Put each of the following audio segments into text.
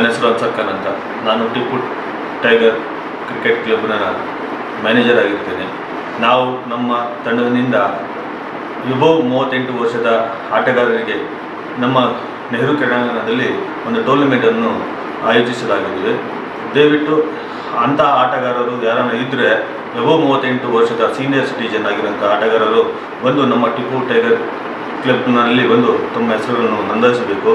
ನನ್ನ ಹೆಸರು ಅನ್ಸಕ್ಕನ್ ಅಂತ ನಾನು ಟಿಪ್ಪು ಟೈಗರ್ ಕ್ರಿಕೆಟ್ ಕ್ಲಬ್ನ ಮ್ಯಾನೇಜರ್ ಆಗಿರ್ತೇನೆ. ನಾವು ನಮ್ಮ ತಂಡದಿಂದ ವಿಭೋ ಮೂವತ್ತೆಂಟು ವರ್ಷದ ಆಟಗಾರರಿಗೆ ನಮ್ಮ ನೆಹರು ಕ್ರೀಡಾಂಗಣದಲ್ಲಿ ಒಂದು ಟೂರ್ನಮೆಂಟನ್ನು ಆಯೋಜಿಸಲಾಗಿದೆ ದಯವಿಟ್ಟು ಅಂಥ ಆಟಗಾರರು ಯಾರನ್ನು ಇದ್ದರೆ ವಿಭೋ ಮೂವತ್ತೆಂಟು ವರ್ಷದ ಸೀನಿಯರ್ ಸಿಟಿಜನ್ ಆಗಿರುವಂಥ ಆಟಗಾರರು ಬಂದು ನಮ್ಮ ಟಿಪ್ಪು ಟೈಗರ್ ಕ್ಲಬ್ನಲ್ಲಿ ಬಂದು ತಮ್ಮ ಹೆಸರುಗಳನ್ನು ನೋಂದಾಯಿಸಬೇಕು.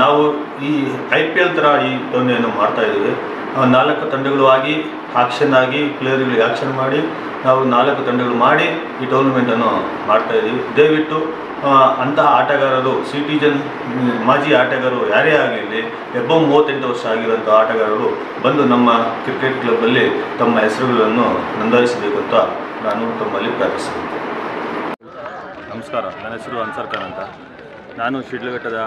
ನಾವು ಈ ಐ ಪಿ ಎಲ್ ಥರ ಈ ಟೂರ್ನಿಯನ್ನು ಮಾಡ್ತಾ ಇದ್ದೀವಿ. ಆ, ನಾಲ್ಕು ತಂಡಗಳು ಆಗಿ ಆಕ್ಷನ್ ಆಗಿ ಪ್ಲೇಯರ್ಗಳಿಗೆ ಆಕ್ಷನ್ ಮಾಡಿ ನಾವು ನಾಲ್ಕು ತಂಡಗಳು ಮಾಡಿ ಈ ಟೂರ್ನಮೆಂಟನ್ನು ಮಾಡ್ತಾ ಇದ್ದೀವಿ. ದಯವಿಟ್ಟು ಅಂತಹ ಆಟಗಾರರು ಸಿಟಿಜನ್ ಮಾಜಿ ಆಟಗಾರರು ಯಾರೇ ಆಗಿರಲಿ ಎಬ್ಬ ಮೂವತ್ತೆಂಟು ವರ್ಷ ಆಗಿರುವಂಥ ಆಟಗಾರರು ಬಂದು ನಮ್ಮ ಕ್ರಿಕೆಟ್ ಕ್ಲಬ್ಬಲ್ಲಿ ತಮ್ಮ ಹೆಸರುಗಳನ್ನು ನೋಂದಾಯಿಸಬೇಕು ಅಂತ ನಾನು ತಮ್ಮಲ್ಲಿ ಪ್ರಾರ್ಥಿಸುತ್ತೇನೆ. ನಮಸ್ಕಾರ. ನನ್ನ ಹೆಸರು ಅನ್ಸರ್ ಅಂತ. ನಾನು ಶಿಡ್ಲಘಟ್ಟದ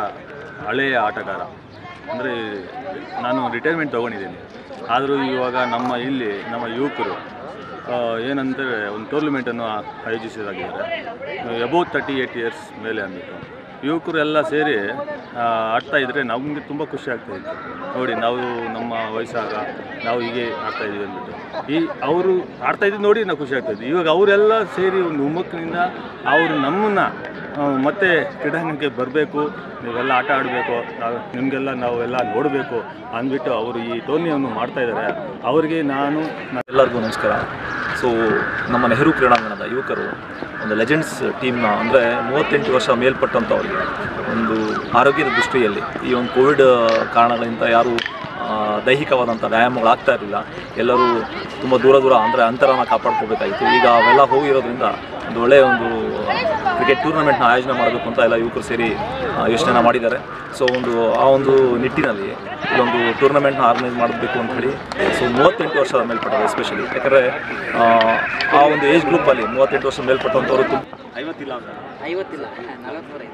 ಹಳೆಯ ಆಟಗಾರ. ಅಂದರೆ ನಾನು ರಿಟೈರ್ಮೆಂಟ್ ತೊಗೊಂಡಿದ್ದೀನಿ. ಆದರೂ ಇವಾಗ ನಮ್ಮ ಇಲ್ಲಿ ನಮ್ಮ ಯುವಕರು ಏನಂದರೆ ಒಂದು ಟೂರ್ನಮೆಂಟನ್ನು ಆಯೋಜಿಸಿದಾಗಿದ್ದಾರೆ. ಎಬೌವ್ ತರ್ಟಿ ಏಯ್ಟ್ ಇಯರ್ಸ್ ಮೇಲೆ ಅಂದ್ಬಿಟ್ಟು. ಯುವಕರು ಎಲ್ಲ ಸೇರಿ ಆಡ್ತಾಯಿದ್ರೆ ನಮಗೆ ತುಂಬ ಖುಷಿ ಆಗ್ತಾ ಇತ್ತು. ನೋಡಿ, ನಾವು ನಮ್ಮ ವಯಸ್ಸಾಗ ನಾವು ಹೀಗೆ ಆಡ್ತಾ ಇದ್ದೀವಿ ಅಂದ್ಬಿಟ್ಟು. ಈ ಅವರು ಆಡ್ತಾ ಇದ್ದು ನೋಡಿ ನಾವು ಖುಷಿ ಆಗ್ತಾ ಇದ್ವಿ ಇವಾಗ ಅವರೆಲ್ಲ ಸೇರಿ ಒಂದು ಹುಮ್ಮಕ್ಕಿನಿಂದ ಅವರು ನಮ್ಮನ್ನು ಮತ್ತೆ ಕ್ರೀಡಾಂಗಣಕ್ಕೆ ಬರಬೇಕು, ನೀವೆಲ್ಲ ಆಟ ಆಡಬೇಕು, ನಾವು, ನಿಮಗೆಲ್ಲ ನಾವೆಲ್ಲ ನೋಡಬೇಕು ಅಂದ್ಬಿಟ್ಟು ಅವರು ಈ ಟೂರ್ನಿಯನ್ನು ಮಾಡ್ತಾಯಿದ್ದಾರೆ ಅವರಿಗೆ ನಾನು ಎಲ್ಲರಿಗೂ ನಮಸ್ಕಾರ. ಸೊ ನಮ್ಮ ನೆಹರು ಕ್ರೀಡಾಂಗಣದ ಯುವಕರು, ಒಂದು ಲೆಜೆಂಡ್ಸ್ ಟೀಮ್ನ ಅಂದರೆ ಮೂವತ್ತೆಂಟು ವರ್ಷ ಮೇಲ್ಪಟ್ಟಂಥವ್ರಿಗೆ ಒಂದು ಆರೋಗ್ಯದ ದೃಷ್ಟಿಯಲ್ಲಿ ಈ ಒಂದು ಕೋವಿಡ್ ಕಾರಣಗಳಿಂದ ಯಾರು ದೈಹಿಕವಾದಂಥ ವ್ಯಾಯಾಮಗಳು ಆಗ್ತಾ ಇರಲಿಲ್ಲ. ಎಲ್ಲರೂ ತುಂಬ ದೂರ ದೂರ ಅಂದರೆ ಅಂತರನ ಕಾಪಾಡ್ಕೋಬೇಕಾಗಿತ್ತು. ಈಗ ಅವೆಲ್ಲ ಹೋಗಿರೋದ್ರಿಂದ ಒಂದು ಒಳ್ಳೆಯ ಒಂದು ಕ್ರಿಕೆಟ್ ಟೂರ್ನಮೆಂಟ್ನ ಆಯೋಜನೆ ಮಾಡಬೇಕು ಅಂತ ಎಲ್ಲ ಯುವಕರು ಸೇರಿ ಆ, ಯೋಚನೆನ ಮಾಡಿದ್ದಾರೆ ಸೊ ಒಂದು ಆ ಒಂದು ನಿಟ್ಟಿನಲ್ಲಿ ಇಲ್ಲೊಂದು ಟೂರ್ನಮೆಂಟ್ನ ಆರ್ಗನೈಸ್ ಮಾಡಬೇಕು ಅಂತ ಹೇಳಿ ಸೊ ಮೂವತ್ತೆಂಟು ವರ್ಷದ ಮೇಲ್ಪಟ್ಟವರು ಎಸ್ಪೆಷಲಿ ಯಾಕಂದರೆ ಆ ಒಂದು ಏಜ್ ಗ್ರೂಪಲ್ಲಿ ಮೂವತ್ತೆಂಟು ವರ್ಷ ಮೇಲ್ಪಟ್ಟಂಥವ್ರು ತುಂಬ ಐವತ್ತಿಲ್ಲ ಅಂತ ಐವತ್ತಿಲ್ಲ ನಲವತ್ತುವರೆ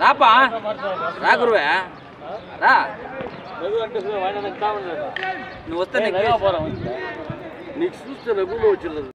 ರಾಪ ರಾ ಗುರುವೆ ರಾ నువ్వు వస్తే నీకు